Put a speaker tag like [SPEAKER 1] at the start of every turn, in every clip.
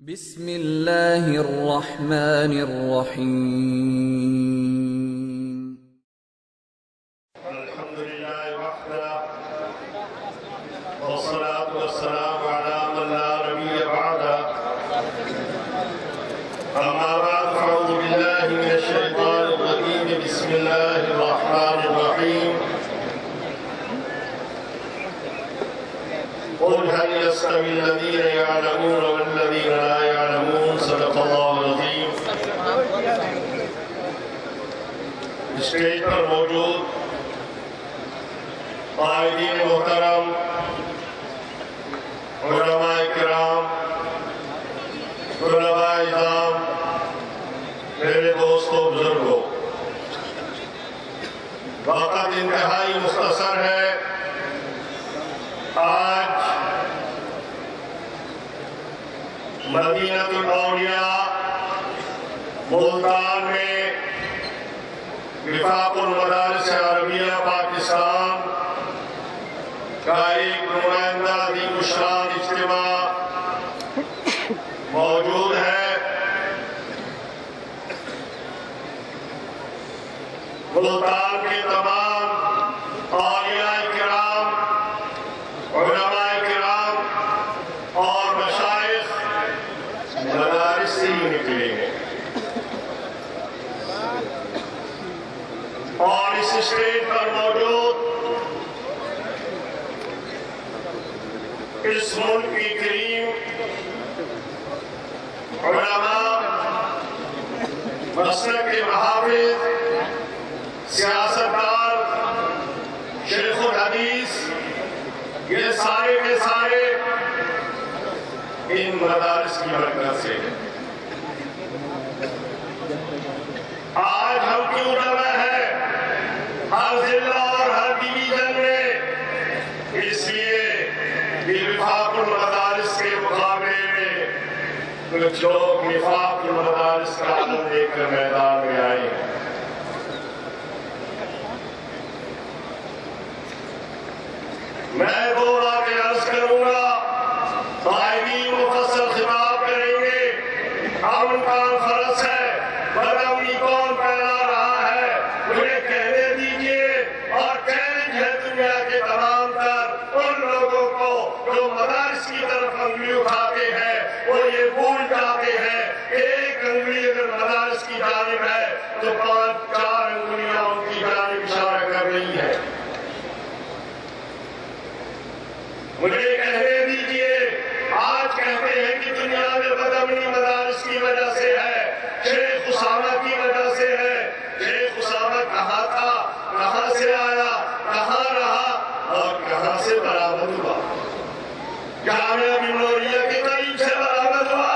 [SPEAKER 1] بسم الله الرحمن الرحيم.
[SPEAKER 2] الحمد لله وحده والصلاة والسلام على من لا نبي بعده. أما بعد اسٹیج پر موجود قائدین محترم علماء کرام طلباء اظام میرے دوستوں بزرگوں وقت انتہائی مختصر ہے آج مدینہ الاولیاء ملتان وفاق المدارس عربیہ پاکستان کا ایک نمائندہ عظیم الشان اجتماع موجود ہے۔ ملتان کے تمام اولیاء کرام علماء کرام اور مشائخ مدارس سے ہی نکلے ہیں اور اس اسٹیج پر موجود اس ملک کی کریم علماء، مسلک کے محافظ سیاستدار شیخ الحدیث، یہ سارے کے سارے ان مدارس کی برکت سے ہیں آج ہم کیوں جمع ہے ہر ضلع اور ہر ڈویژن میں اس لیے کہ وفاق المدارس کے مقابلے میں کچھ نفاق وفاق مدارس کا آنند لے کر میدان میں آئے ہیں میں دو باتیں عرض کروں گا قائدین مفصل خطاب کریں گے امن کانفرنس ہے بدامنی کون پھیلا رہا ہے انہیں کہنے دیجیے اور چیلنج ہے دنیا کے تمام تر ان لوگوں کو جو مدارس کی طرف انگلی اٹھاتے ہیں وہ یہ بھول جاتے ہیں کہ ایک انگلی اگر مدارس کی جانب ہے تو پانچ چار انگلیاں ان کی جانب اشارہ کر رہی ہے مجھے کہنے دیجیے آج کہتے ہیں کہ دنیا میں بدمنی مدارس کی وجہ سے ہے، شیخ اسامہ کی وجہ سے ہے۔ شیخ اسامہ کہاں تھا؟ کہاں سے آیا؟ کہاں رہا؟ اور کہاں سے برآمد ہوا؟ جامعہ مموریہ کے قریب سے برآمد ہوا۔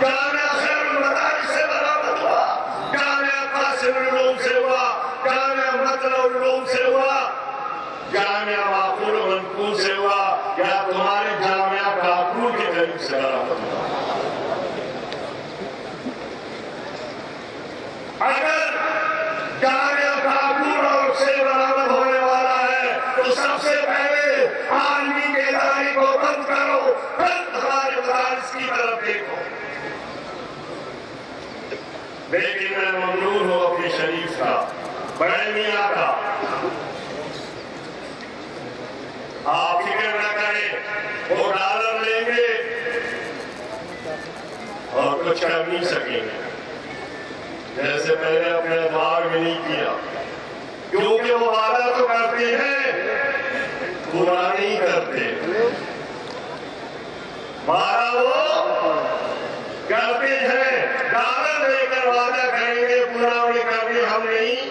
[SPEAKER 2] جامعہ خیر المدارس سے برآمد ہوا۔ جامعہ قاسم العلوم سے ہوا۔ جامعہ مطلع العلوم سے ہوا۔ جامعہ معقول و منقول سے ہوا۔ یا تمہارے جامعہ کافور کے قریب سے برآمد ہوا اگر جامعہ کافور اور سے برآمد ہونے والا ہے تو سب سے پہلے عالمی کے ادارے کو بند کرو پھر ہمارے کی طرف دیکھو۔ لیکن میں ممنون ہوں اپنی شریف کا۔ بڑے میاں کا۔ آپ فکر نہ کریں، وہ ڈالر لیں گے اور کچھ کر نہیں سکیں گے۔ جیسے میں نے اپنے دماغ میں نہیں کیا۔ کیونکہ وہ وعدہ تو کرتے ہیں پورا نہیں کرتے۔ مارا وہ کرتے ہیں۔ ڈالر لے کر وعدہ کریں گے۔ پورا انہیں کرنے ہم نہیں۔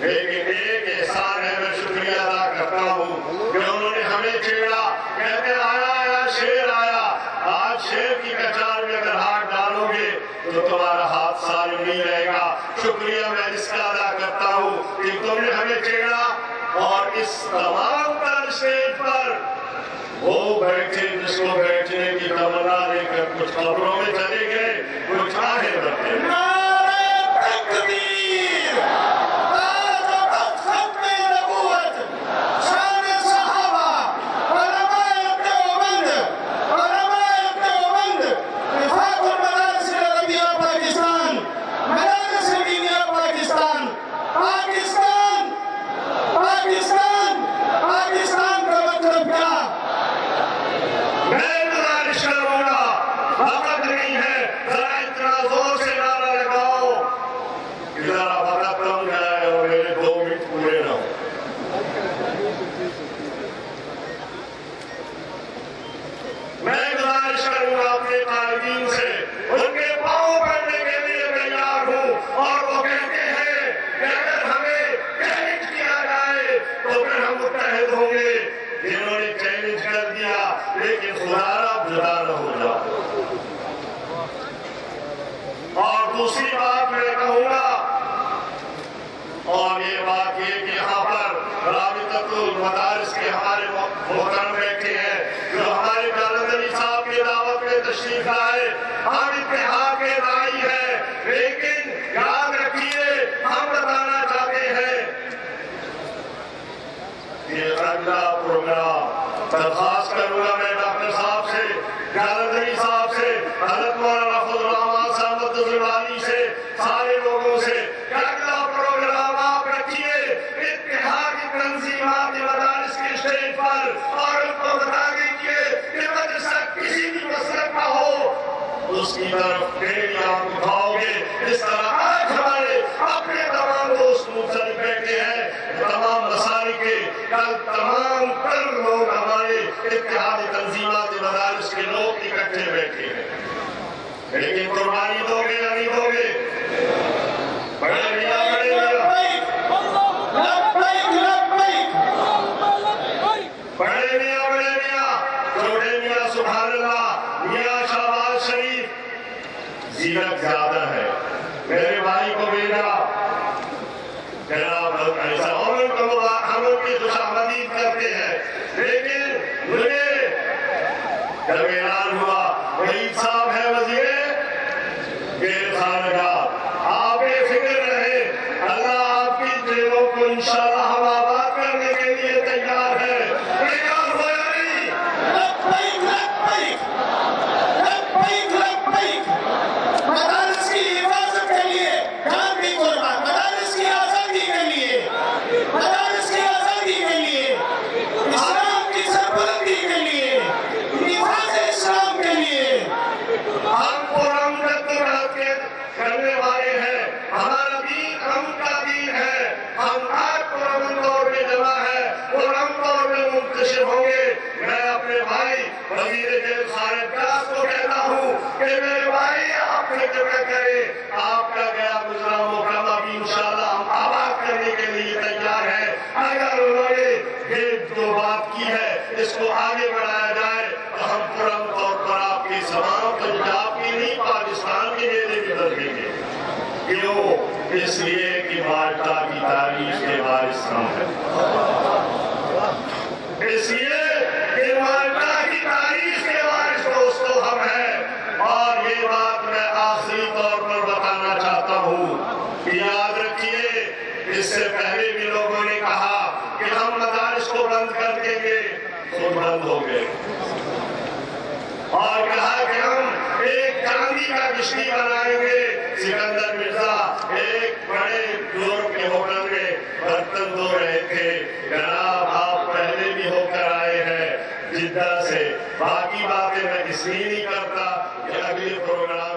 [SPEAKER 2] لیکن ایک احسان ہے، میں شکریہ ادا کرتا ہوں کہ انہوں نے ہمیں چھیڑا۔ کہتے آیا آیا، شیر آیا۔ آج شیر کی کچار میں اگر ہاتھ ڈالو گے تو تمہارا ہاتھ سالم نہیں رہے گا۔ شکریہ میں اس کا ادا کرتا ہوں کہ تم نے ہمیں چھیڑا۔ اور اس تمام تر اسٹیج پر وہ بیٹھے جس کو بیٹھنے کی تمنا دے کر کچھ خبروں میں چلے گئے کچھ آگے بڑھتے دوسری بات میں کہوں گا۔ اور یہ بات یہ کہ یہاں پر رابطت المدارس کے ہمارے محترم بیٹھے ہیں، جو ہمارے دولت علی صاحب کی دعوت میں تشریف لائے ہم اتحاد کے رائی ہے لیکن یاد رکھیے، ہم بتانا چاہتے ہیں، یہ اگلا پروگرام درخواست کروں گا میں ڈاکٹر صاحب سے دولت علی صاحب سے، حضرت مولانا فضل الرحمان صاحب کی طرف کئی آپ اٹھاؤ گے، جس طرح آج ہمارے اپنے تمام دوست مختلف بیٹھے ہیں، تمام مسائل کے کل تمام تر
[SPEAKER 3] لوگ ہمارے اتحاد تنظیمات مدارس کے لوگ اکٹھے بیٹھے ہیں۔ لیکن قربانی دو گے یا نہیں دو گے۔ بڑے زینت زیادہ ہے۔ میرے بھائی کو بیٹا جناب
[SPEAKER 2] ہم ان کی خوش آمدید کرتے ہیں۔ لیکن مجھے جب اعلان ہوا۔ وحید صاحب ہے وزیر۔ خانگاہ آپ یہ فکر رہے اللہ آپ کی جیلوں کو انشاءاللہ ہمارا دین ہم کا دین ہے۔ ہم آپ کو رمن دور میں جمع ہے۔ وہ رم دور میں منتشر ہوں گے۔ میں اپنے بھائی وزیر جیل سارے پیاس کو کہتا ہوں کہ میرے بھائی آپ نے جمع کرے، آپ کا گیا گزرا مقابلہ بھی انشاءاللہ ہم آباد کرنے کے لیے تیار ہے اگر انہوں نے یہ جو بات کی ہے، اس کو آگے بڑھایا جائے تو ہم پورا طور پر آپ کی زبان پنجاب کی نہیں پاکستان کیوں اس لیے کہ مالٹا کی تاریخ کے بارش ہم ہیں اس لیے کہ مالٹا کی تاریخ کے وارث دوستو ہم ہیں۔ اور یہ بات میں آخری طور پر بتانا چاہتا ہوں یاد رکھیے، اس سے پہلے بھی لوگوں نے کہا کہ ہم مدارس کو بند کر کے گے تو بند ہو گئے اور کہا کہ ہم ایک گاندھی کا کشتی بنائیں گے، سکندر باقی باتیں میں اس لیے نہیں کرتا کہ اگلے پروگرام